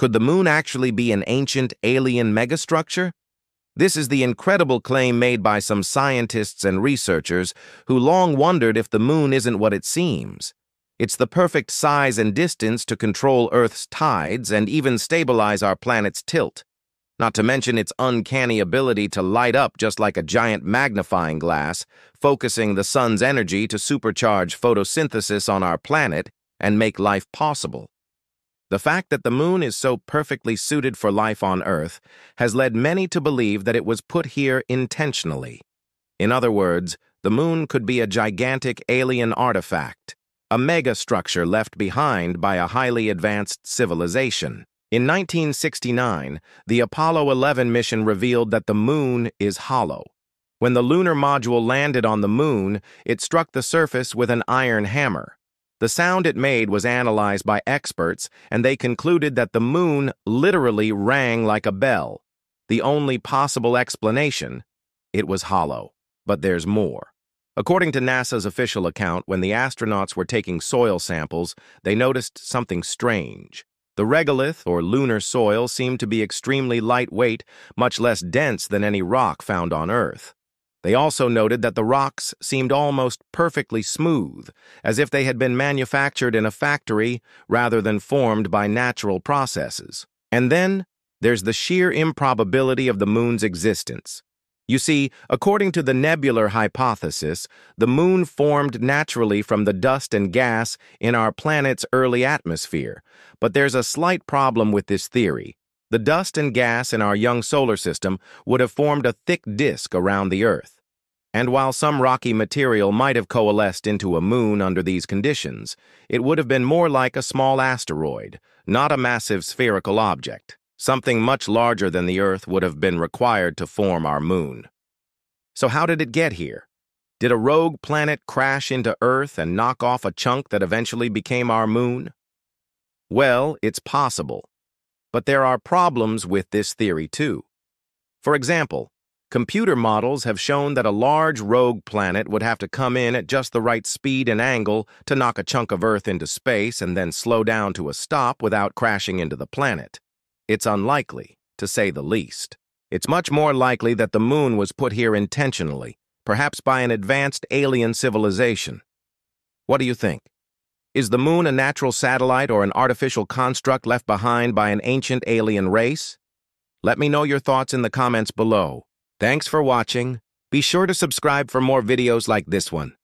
Could the moon actually be an ancient alien megastructure? This is the incredible claim made by some scientists and researchers who long wondered if the moon isn't what it seems. It's the perfect size and distance to control Earth's tides and even stabilize our planet's tilt. Not to mention its uncanny ability to light up just like a giant magnifying glass, focusing the sun's energy to supercharge photosynthesis on our planet and make life possible. The fact that the moon is so perfectly suited for life on Earth has led many to believe that it was put here intentionally. In other words, the moon could be a gigantic alien artifact, a megastructure left behind by a highly advanced civilization. In 1969, the Apollo 11 mission revealed that the moon is hollow. When the lunar module landed on the moon, it struck the surface with an iron hammer. The sound it made was analyzed by experts, and they concluded that the moon literally rang like a bell. The only possible explanation, it was hollow. But there's more. According to NASA's official account, when the astronauts were taking soil samples, they noticed something strange. The regolith, or lunar soil, seemed to be extremely lightweight, much less dense than any rock found on Earth. They also noted that the rocks seemed almost perfectly smooth, as if they had been manufactured in a factory rather than formed by natural processes. And then, there's the sheer improbability of the moon's existence. You see, according to the nebular hypothesis, the moon formed naturally from the dust and gas in our planet's early atmosphere. But there's a slight problem with this theory. The dust and gas in our young solar system would have formed a thick disk around the Earth. And while some rocky material might have coalesced into a moon under these conditions, it would have been more like a small asteroid, not a massive spherical object. Something much larger than the Earth would have been required to form our moon. So how did it get here? Did a rogue planet crash into Earth and knock off a chunk that eventually became our moon? Well, it's possible. But there are problems with this theory too. For example, computer models have shown that a large rogue planet would have to come in at just the right speed and angle to knock a chunk of Earth into space and then slow down to a stop without crashing into the planet. It's unlikely, to say the least. It's much more likely that the moon was put here intentionally, perhaps by an advanced alien civilization. What do you think? Is the moon a natural satellite or an artificial construct left behind by an ancient alien race? Let me know your thoughts in the comments below. Thanks for watching. Be sure to subscribe for more videos like this one.